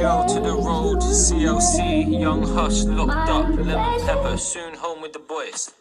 jail to the road, CLC, Young Huss, locked up, lemon pepper, soon home with the boys.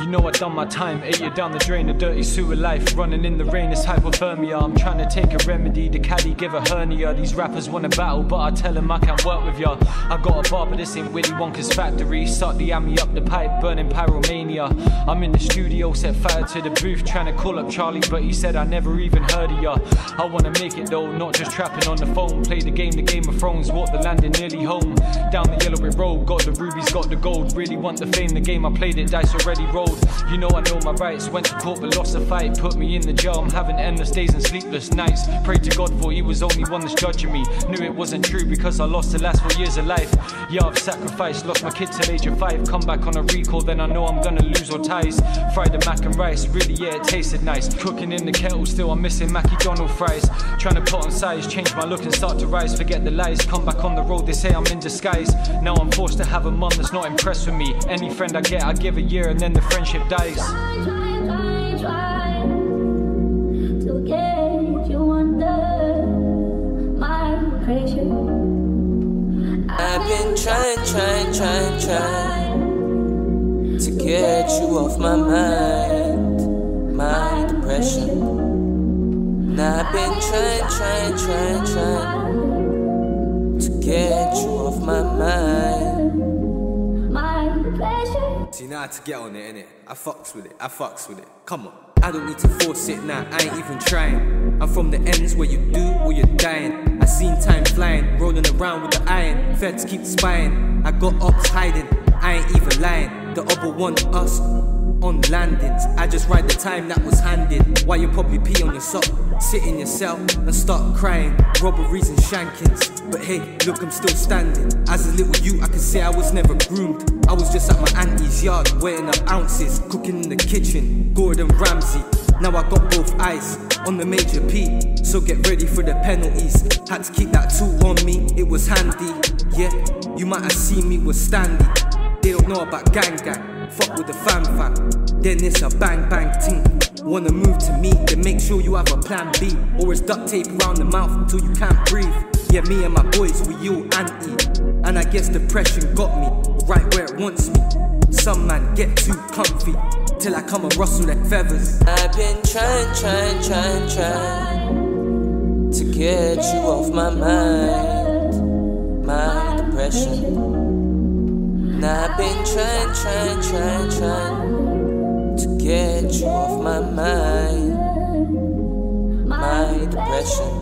You know I done my time, ate it down the drain, a dirty sewer life. Running in the rain, it's hypothermia. I'm trying to take a remedy, the caddy give a hernia. These rappers wanna battle, but I tell them I can't work with ya. I got a bar, but this ain't Willy Wonka's factory. Suck the ammy up the pipe, burning pyromania. I'm in the studio, set fire to the booth, trying to call up Charlie, but he said I never even heard of ya. I wanna make it though, not just trapping on the phone. Play the game, the Game of Thrones, walk the landing nearly home. Down the yellow brick road, got the rubies, got the gold. Really want the fame, the game I played it, dice already rolled. You know I know my rights. Went to court but lost a fight. Put me in the jail. I'm having endless days and sleepless nights. Prayed to God for He was only one that's judging me. Knew it wasn't true because I lost the last four years of life. Yeah, I've sacrificed. Lost my kid till age of five. Come back on a recall, then I know I'm gonna lose all ties. Fried the mac and rice. Really, yeah, it tasted nice. Cooking in the kettle, still I'm missing Mackie Donald fries. Trying to put on size, change my look and start to rise. Forget the lies. Come back on the road. They say I'm in disguise. Now I'm forced to have a mum that's not impressed with me. Any friend I get, I give a year and then the friendship pressure. I've been trying, trying, trying, trying to get you off my mind, my depression. And I've been trying, trying, trying, trying See now to get on it, innit? I fucks with it, I fucks with it. Come on. I don't need to force it now, I ain't even trying. I'm from the ends where you do or you're dying. I seen time flying, rolling around with the iron. Feds keep spying. I got ops hiding, I ain't even lying. The other want us on landings. I just ride the time that was handed. Why you probably pee on your sock, sit in your cell and start crying. Robberies and shankings. But hey, look, I'm still standing. As a little you, I can say I was never groomed. I was just at my auntie's yard, weighing up ounces, cooking in the kitchen. Gordon Ramsay. Now I got both eyes on the major P, so get ready for the penalties. Had to keep that tool on me, it was handy. Yeah, you might have seen me with Stanley. They don't know about gang gang, fuck with the fam fam. Then it's a bang bang ting. Wanna move to me, then make sure you have a plan B. Or it's duct tape around the mouth until you can't breathe. Yeah, me and my boys, we all anti. And I guess depression got me right where it wants me. Some man get too comfy till I come and rustle like feathers. I've been trying, trying, trying, trying to get you off my mind, my depression. And I've been trying, trying, trying, trying to get you off my mind, my depression.